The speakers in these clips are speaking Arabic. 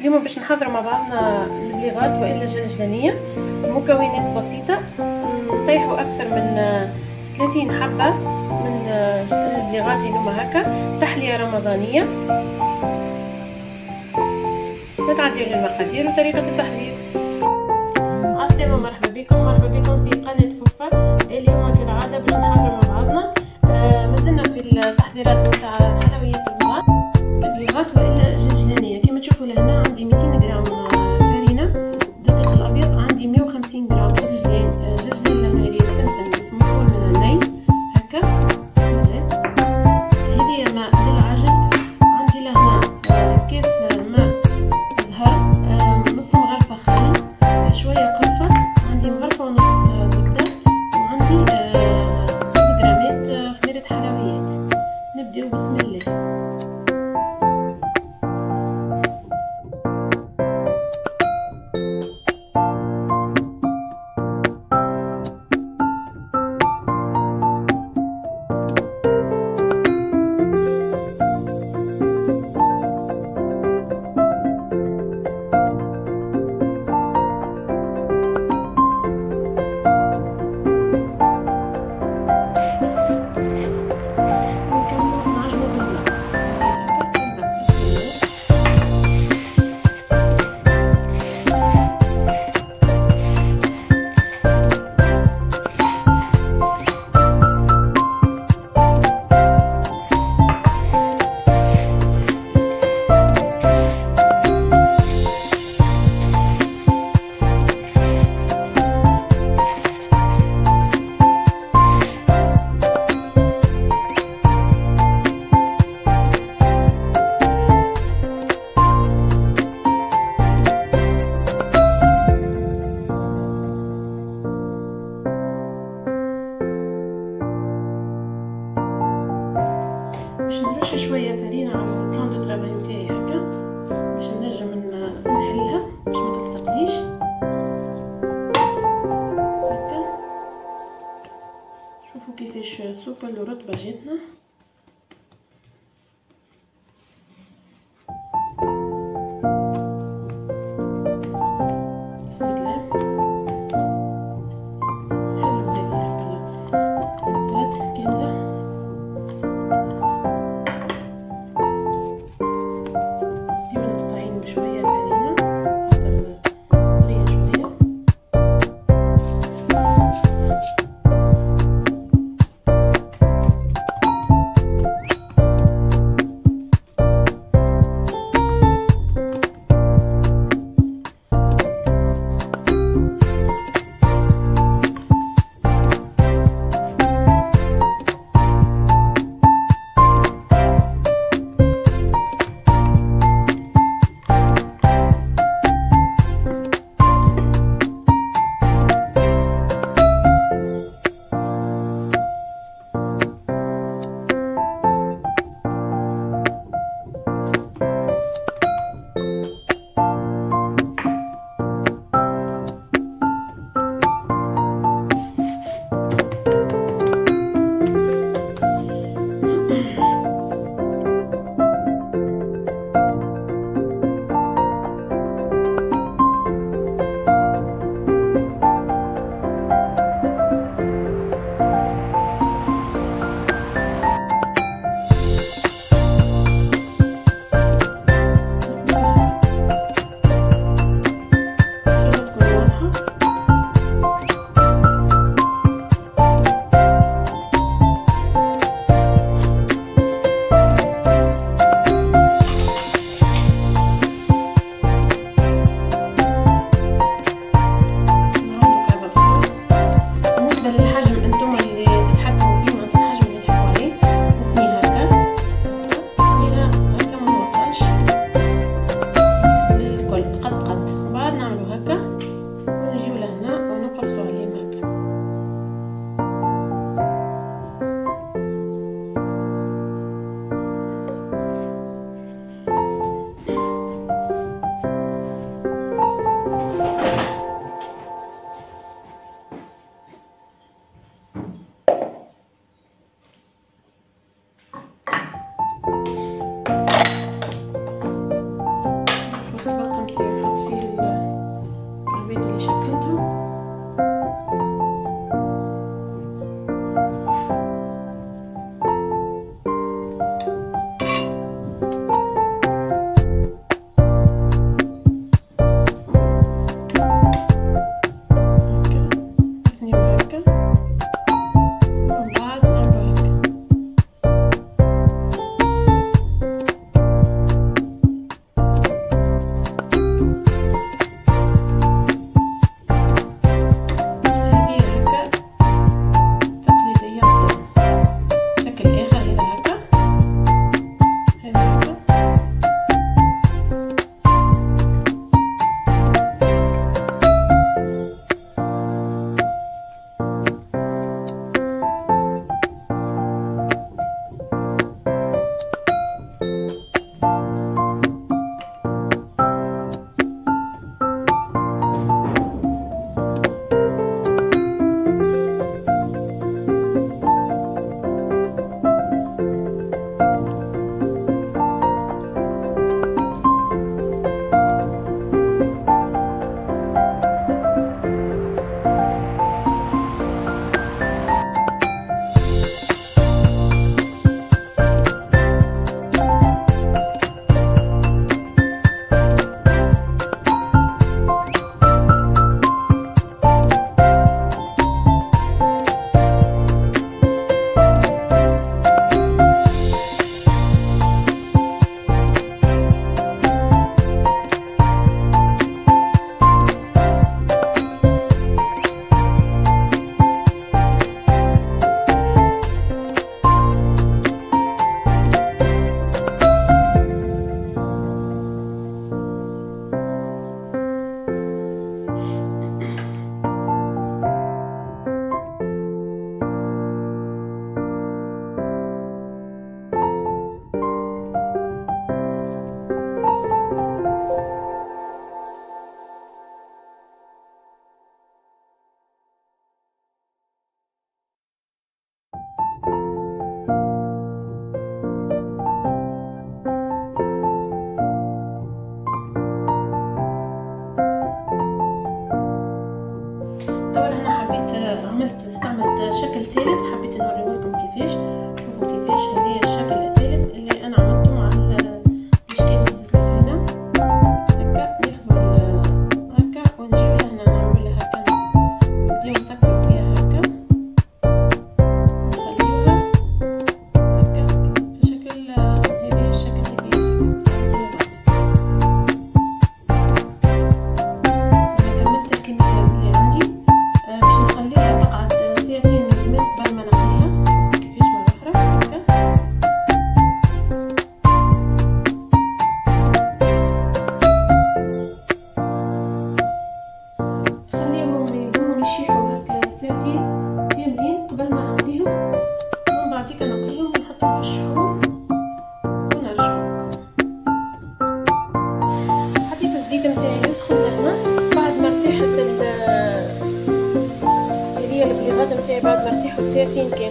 اليوم باش نحضروا مع بعضنا البليغات وإلا جلجلانيه مكونات بسيطة نطيحوا أكثر من 30 حبة من البليغات اللي هما هكا تحلية رمضانية. نتعديو للمقادير وطريقة التحضير. السلام مرحبا بكم. مرحبا بكم في قناة فوفا. اليوم كالعاده باش نشوف الرطبة جاتنا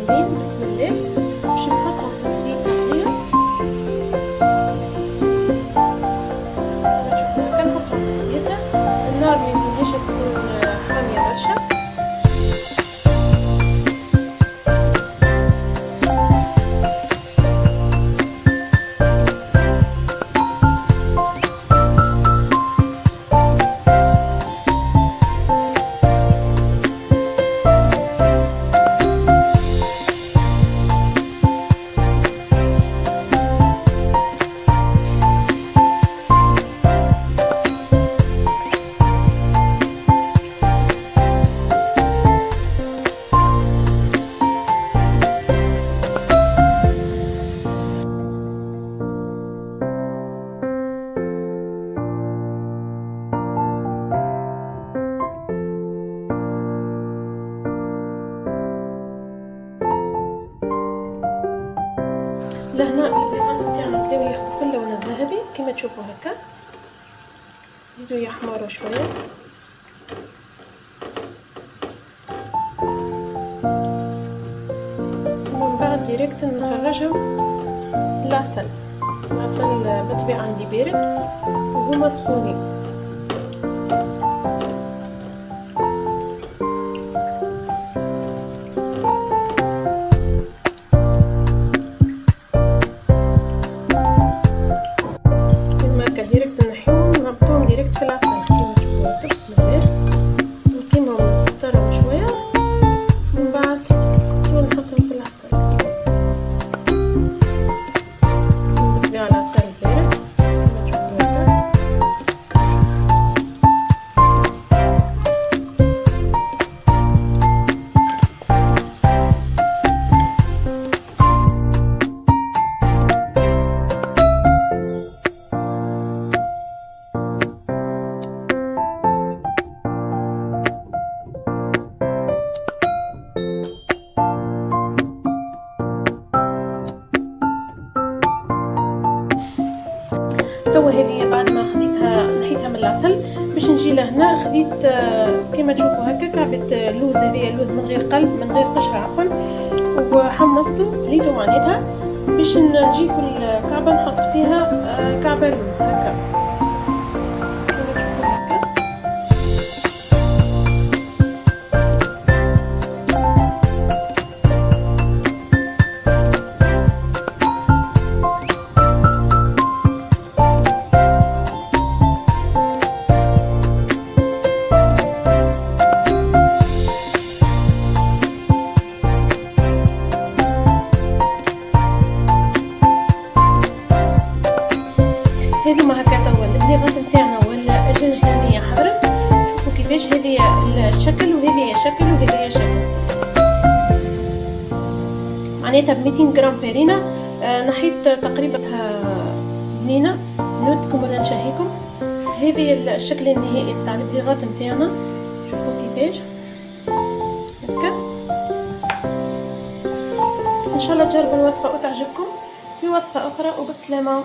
with لهنا البيضان تاعنا بداو ياخدو في اللون الذهبي كما تشوفوا هكا. يزيدو يحمروا شوية. ومن بعد ديريكت نخرجهم العسل العسل بطبيعه عندي بارد وهما سخونين. ليا اللوز من غير قلب من غير قشرة عفوا. وحمصته خليته معناتها باش نجيب الكعبة نحط فيها آه، كعبة لوز هكا. معناتها ب 200 غرام فرينه نحيط تقريبا بنينه نودكم ولا نشهيكم هذه الشكل النهائي تاع البيغات نتاعنا. شوفوا كيفاش. هكا. إن شاء الله تجربوا الوصفه وتعجبكم في وصفة أخرى وبالسلامه